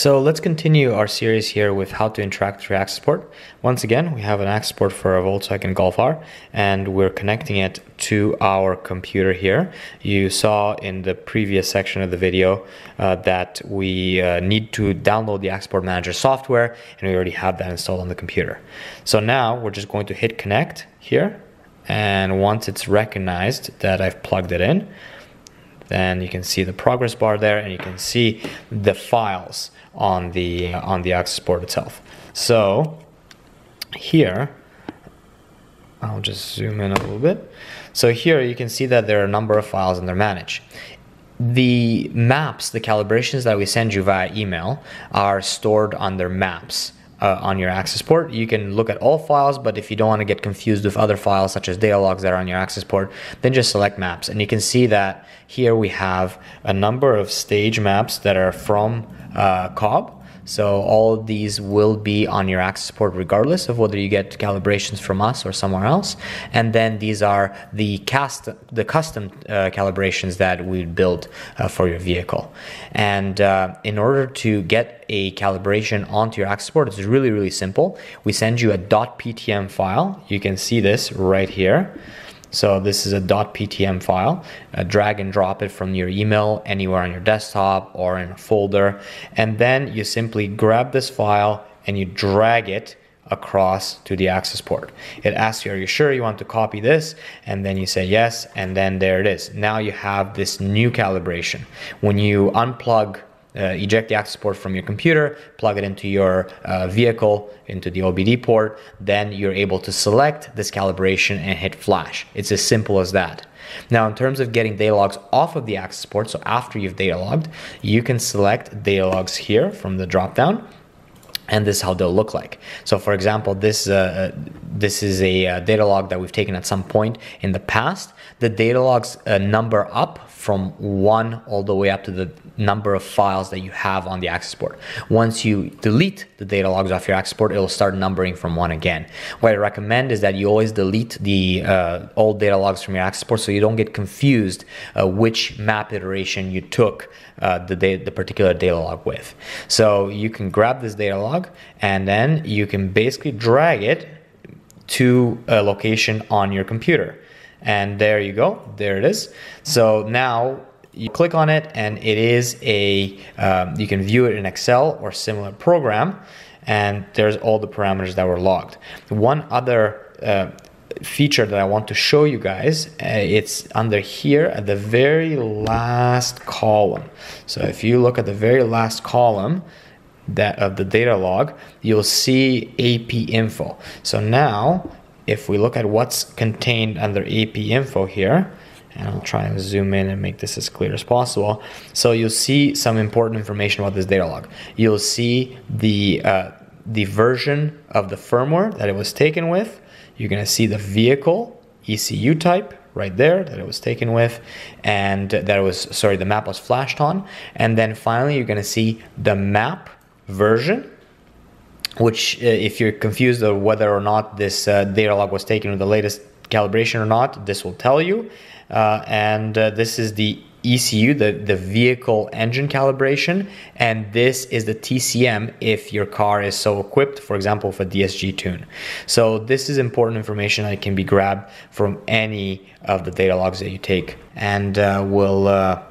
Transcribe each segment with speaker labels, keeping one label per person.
Speaker 1: So let's continue our series here with how to interact through access port. Once again, we have an access port for a Volkswagen Golf R and we're connecting it to our computer here. You saw in the previous section of the video uh, that we uh, need to download the access port manager software and we already have that installed on the computer. So now we're just going to hit connect here and once it's recognized that I've plugged it in, then you can see the progress bar there and you can see the files on the uh, on the access port itself. So here I'll just zoom in a little bit. So here you can see that there are a number of files and they're managed the maps the calibrations that we send you via email are stored under maps uh, on your access port. You can look at all files, but if you don't want to get confused with other files such as data logs that are on your access port, then just select maps. And you can see that here we have a number of stage maps that are from uh, Cobb so all of these will be on your access port regardless of whether you get calibrations from us or somewhere else. And then these are the cast the custom uh, calibrations that we build uh, for your vehicle. And uh, in order to get a calibration onto your access port, it's really really simple. We send you a .ptm file. You can see this right here. So this is a .ptm file. Uh, drag and drop it from your email anywhere on your desktop or in a folder. And then you simply grab this file and you drag it across to the access port. It asks you, are you sure you want to copy this? And then you say yes, and then there it is. Now you have this new calibration. When you unplug uh, eject the access port from your computer, plug it into your uh, vehicle, into the OBD port, then you're able to select this calibration and hit flash. It's as simple as that. Now, in terms of getting data logs off of the access port, so after you've data logged, you can select data logs here from the dropdown and this is how they'll look like. So for example, this, uh, this is a uh, data log that we've taken at some point in the past. The data logs uh, number up from one all the way up to the number of files that you have on the access port. Once you delete the data logs off your access port, it'll start numbering from one again. What I recommend is that you always delete the uh, old data logs from your access port so you don't get confused uh, which map iteration you took uh, the, the particular data log with. So you can grab this data log and then you can basically drag it to a location on your computer. And there you go, there it is. So now you click on it and it is a, um, you can view it in Excel or similar program and there's all the parameters that were logged. One other uh, feature that I want to show you guys, uh, it's under here at the very last column. So if you look at the very last column, that of the data log, you'll see AP info. So now if we look at what's contained under AP info here, and I'll try and zoom in and make this as clear as possible. So you'll see some important information about this data log. You'll see the uh, the version of the firmware that it was taken with. You're gonna see the vehicle ECU type right there that it was taken with and that it was sorry the map was flashed on and then finally you're going to see the map version which uh, if you're confused of whether or not this uh, data log was taken with the latest calibration or not, this will tell you. Uh, and uh, this is the ECU, the, the vehicle engine calibration, and this is the TCM if your car is so equipped, for example, for DSG tune. So this is important information that can be grabbed from any of the data logs that you take and uh, will uh,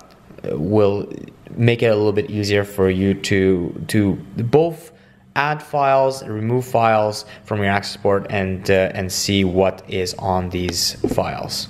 Speaker 1: will make it a little bit easier for you to to both add files, and remove files from your access port, and uh, and see what is on these files.